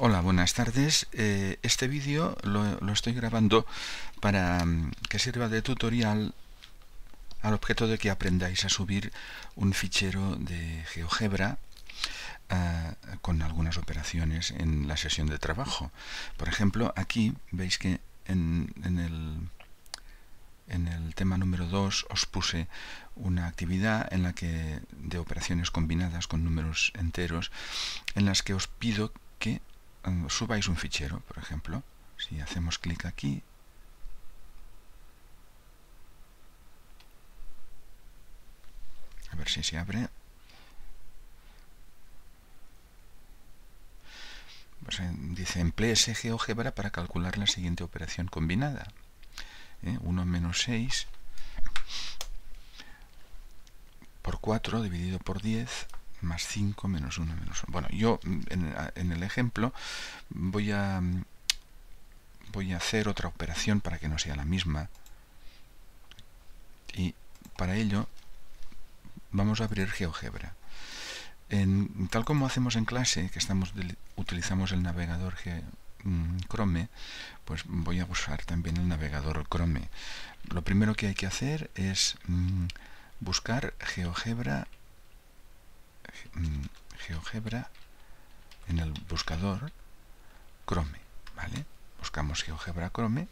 Hola, buenas tardes. Eh, este vídeo lo, lo, estoy grabando para mm, que sirva de tutorial al objeto de que aprendáis a subir un fichero de GeoGebra uh, con algunas operaciones en la sesión de trabajo. Por ejemplo, aquí veis que en, el en el tema número 2 os puse una actividad en la que de operaciones combinadas con números enteros en las que os pido subáis un fichero, por ejemplo. Si hacemos clic aquí, a ver si se abre. Pues, eh, dice, emplea ese GeoGebra para calcular la siguiente operación combinada. ¿Eh? 1 menos 6 por 4 dividido por 10 más 5 menos 1 menos 1. Bueno, yo en, en, el ejemplo voy a voy a hacer otra operación para que no sea la misma y para ello vamos a abrir GeoGebra. En, tal como hacemos en clase, que estamos utilizamos el navegador Ge, mm, Chrome, pues voy a usar también el navegador Chrome. Lo primero que hay que hacer es mm, buscar GeoGebra Mm, GeoGebra en el buscador Chrome, ¿vale? Buscamos GeoGebra Chrome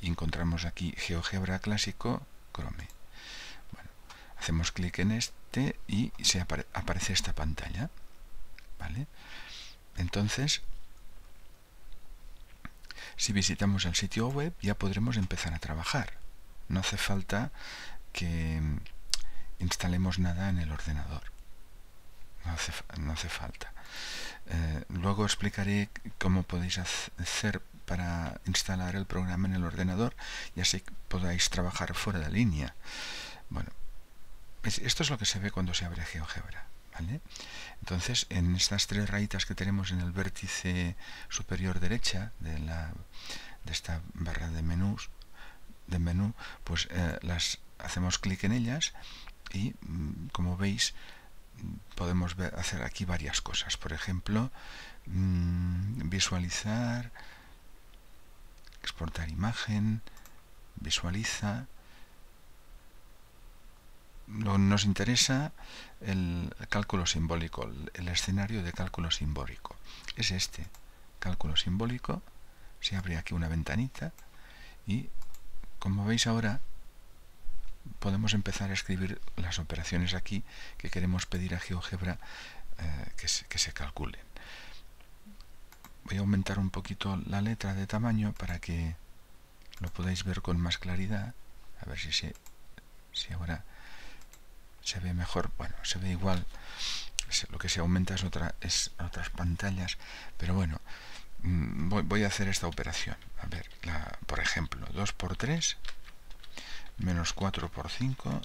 y encontramos aquí GeoGebra clásico Chrome. Hacemos clic en este y se apare aparece esta pantalla, ¿vale? Entonces, si visitamos el sitio web ya podremos empezar a trabajar. No hace falta que instalemos nada en el ordenador no hace, falta. Eh, luego explicaré cómo podéis hacer para instalar el programa en el ordenador y así podáis trabajar fuera de línea. Bueno, esto es lo que se ve cuando se abre GeoGebra. ¿vale? Entonces, en estas tres rayitas que tenemos en el vértice superior derecha de, la, de esta barra de menús, de menú, pues eh, las hacemos clic en ellas y, mm, como veis, podemos ver, hacer aquí varias cosas. Por ejemplo, mmm, visualizar, exportar imagen, visualiza. Lo, nos interesa el cálculo simbólico, el escenario de cálculo simbólico. Es este, cálculo simbólico. Se abre aquí una ventanita y, como veis ahora, podemos empezar a escribir las operaciones aquí que queremos pedir a GeoGebra eh, que, se, que, se, calculen. Voy a aumentar un poquito la letra de tamaño para que lo podáis ver con más claridad. A ver si, se, si ahora se ve mejor. Bueno, se ve igual. Lo que se aumenta es, otra, es otras pantallas. Pero bueno, mm, voy, voy a hacer esta operación. A ver, la, por ejemplo, 2 por 3 menos 4 por 5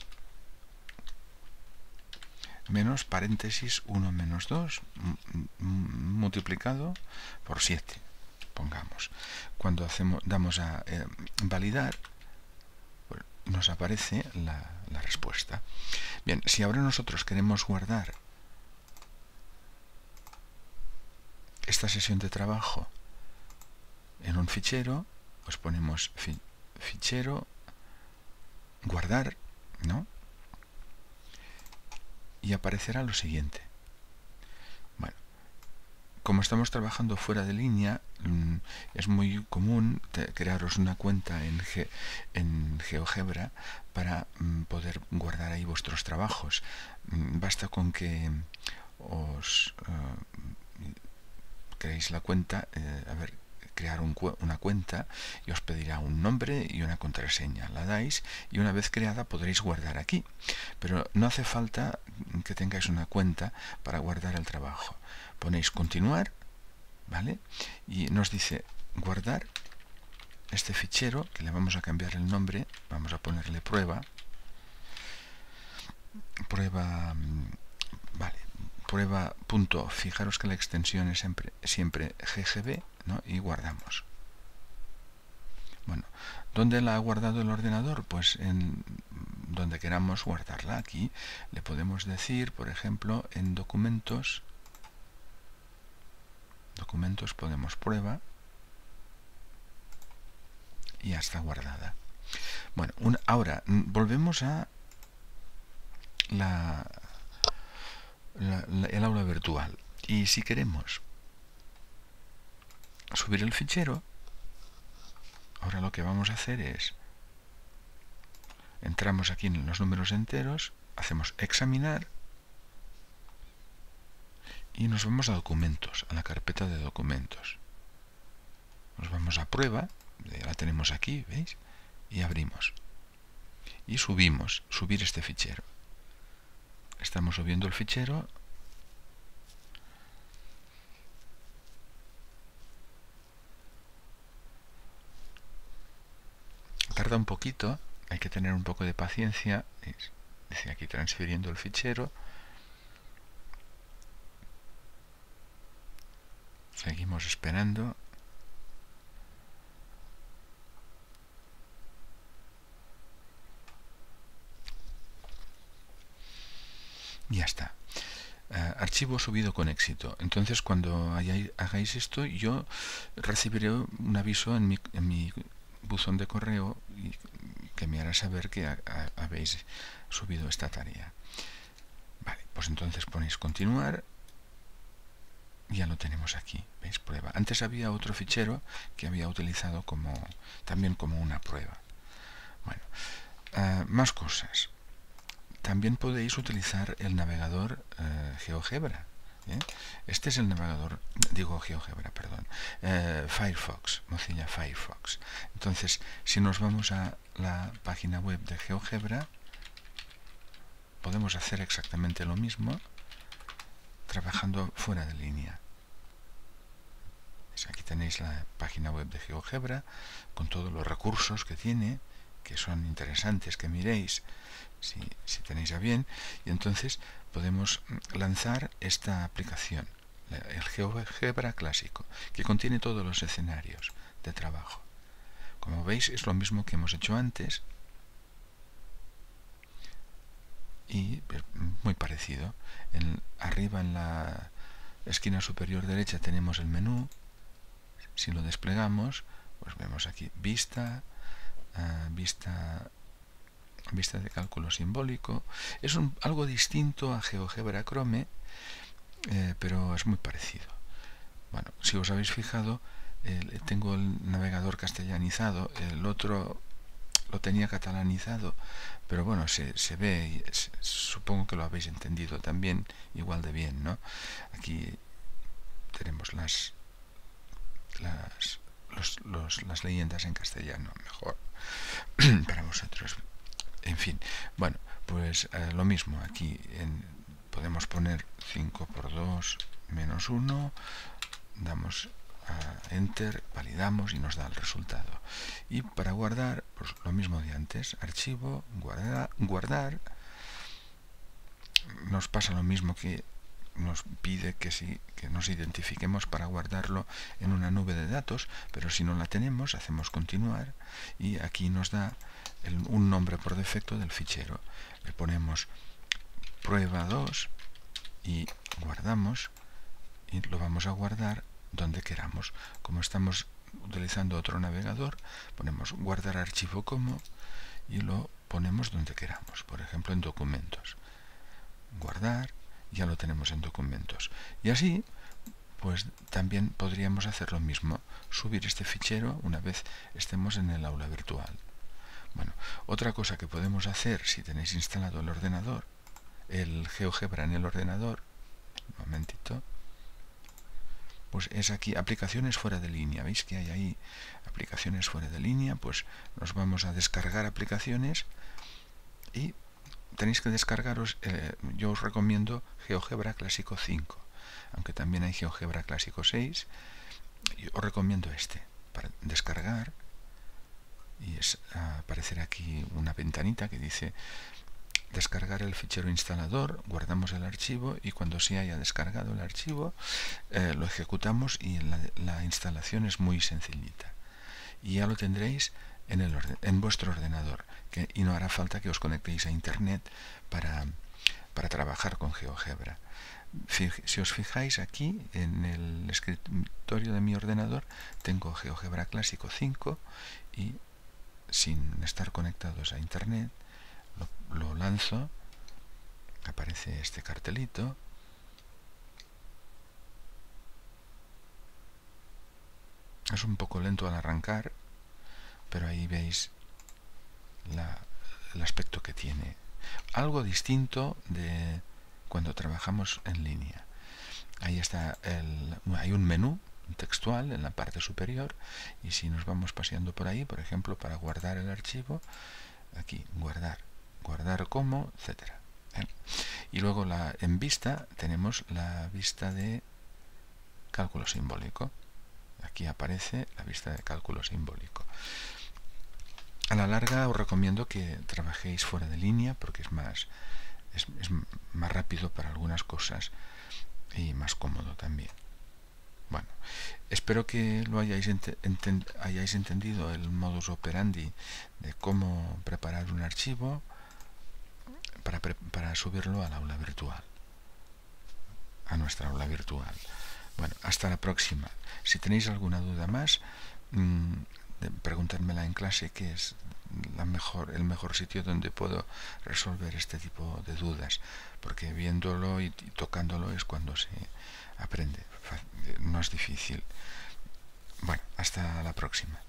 menos paréntesis 1 menos 2 multiplicado por 7 pongamos. Cuando hacemos damos a eh, validar pues, nos aparece la, la respuesta. Bien si ahora nosotros queremos guardar esta sesión de trabajo en un fichero pues ponemos fi, fichero guardar, ¿no? Y aparecerá lo siguiente. Bueno, como estamos trabajando fuera de línea, mm, es muy común crearos una cuenta en, en GeoGebra para mm, poder guardar ahí vuestros trabajos. Mm, basta con que os uh, creéis la cuenta, eh, a ver, crear un, una cuenta y os pedirá un nombre y una contraseña. La dais y una vez creada podréis guardar aquí. Pero no hace falta que tengáis una cuenta para guardar el trabajo. Ponéis continuar, ¿vale? Y nos dice guardar este fichero, que le vamos a cambiar el nombre, vamos a ponerle prueba. Prueba, mm, vale, prueba punto, fijaros que la extensión es siempre, siempre GGB, y guardamos. Bueno, ¿dónde la ha guardado el ordenador? Pues en donde queramos guardarla. Aquí le podemos decir, por ejemplo, en documentos, documentos ponemos prueba y ya está guardada. Bueno, ahora volvemos a la, el aula virtual. Y si queremos subir el fichero, ahora lo que vamos a hacer es entramos aquí en los números enteros, hacemos examinar y nos vamos a documentos, a la carpeta de documentos. Nos vamos a prueba, la tenemos aquí, ¿veis? Y abrimos. Y subimos, subir este fichero. Estamos subiendo el fichero. Tarda un poquito, hay que tener un poco de paciencia. Aquí transfiriendo el fichero. Seguimos esperando. Ya está. Eh, archivo subido con éxito. Entonces, cuando hagáis esto, yo recibiré un aviso en mi, en mi buzón de correo que me hará saber que habéis subido esta tarea. Vale, pues entonces ponéis continuar ya lo tenemos aquí, ¿veis? Prueba. Antes había otro fichero que había utilizado como también como una prueba. Bueno, eh, más cosas. También podéis utilizar el navegador eh, GeoGebra. ¿Eh? Este es el navegador, digo GeoGebra, perdón, Firefox, Mozilla Firefox. Entonces, si nos vamos a la página web de GeoGebra, podemos hacer exactamente lo mismo trabajando fuera de línea. Aquí tenéis la página web de GeoGebra con todos los recursos que tiene, que son interesantes que miréis si, tenéis a bien, y entonces podemos lanzar esta aplicación, el GeoGebra clásico, que contiene todos los escenarios de trabajo. Como veis es lo mismo que hemos hecho antes, y muy parecido. Arriba en la esquina superior derecha tenemos el menú. Si lo desplegamos, pues vemos aquí vista, vista, vista de cálculo simbólico. Es algo distinto a GeoGebra Chrome, eh, pero es muy parecido. Bueno, si os habéis fijado, tengo el navegador castellanizado, el otro lo tenía catalanizado, pero bueno, se, se ve, supongo que lo habéis entendido también igual de bien, ¿no? Aquí tenemos las, las, las leyendas en castellano, mejor para vosotros. En fin, bueno, pues eh, lo mismo, aquí podemos poner 5 por 2 menos 1, damos enter, validamos y nos da el resultado. Y para guardar, pues lo mismo de antes, archivo, guardar, guardar nos pasa lo mismo que nos pide que, si, que nos identifiquemos para guardarlo en una nube de datos, pero si no la tenemos, hacemos continuar y aquí nos da un nombre por defecto del fichero. Le ponemos prueba 2 y guardamos y lo vamos a guardar donde queramos. Como estamos utilizando otro navegador, ponemos guardar archivo como y lo ponemos donde queramos. Por ejemplo, en documentos. Guardar, ya lo tenemos en documentos. Y así, pues también podríamos hacer lo mismo, subir este fichero una vez estemos en el aula virtual. Bueno, otra cosa que podemos hacer si tenéis instalado el ordenador, el GeoGebra en el ordenador, un momentito, pues es aquí aplicaciones fuera de línea. ¿Veis que hay ahí aplicaciones fuera de línea? Pues nos vamos a descargar aplicaciones y tenéis que descargaros, eh, yo os recomiendo GeoGebra Clásico 5, aunque también hay GeoGebra Clásico 6. Yo os recomiendo este para descargar y es aparecer aquí una ventanita que dice descargar el fichero instalador, guardamos el archivo y cuando se haya descargado el archivo eh, lo ejecutamos y la, instalación es muy sencillita. Y ya lo tendréis en, vuestro ordenador que, y no hará falta que os conectéis a internet para, trabajar con GeoGebra. Si os fijáis aquí en el escritorio de mi ordenador tengo GeoGebra Clásico 5 y sin estar conectados a internet lo lanzo aparece este cartelito es un poco lento al arrancar pero ahí veis el aspecto que tiene. Algo distinto de cuando trabajamos en línea. Ahí está el, hay un menú textual en la parte superior y si nos vamos paseando por ahí por ejemplo para guardar el archivo aquí guardar guardar como etcétera ¿eh? y luego en vista tenemos la vista de cálculo simbólico. Aquí aparece la vista de cálculo simbólico a la larga os recomiendo que trabajéis fuera de línea porque es más es, más rápido para algunas cosas y más cómodo también bueno, espero que lo hayáis, entendido el modus operandi de cómo preparar un archivo para, para subirlo al aula virtual, a nuestra aula virtual. Bueno, hasta la próxima. Si tenéis alguna duda más, mmm, preguntármela en clase, que es la mejor, el mejor sitio donde puedo resolver este tipo de dudas, porque viéndolo y, tocándolo es cuando se aprende, no es difícil. Bueno, hasta la próxima.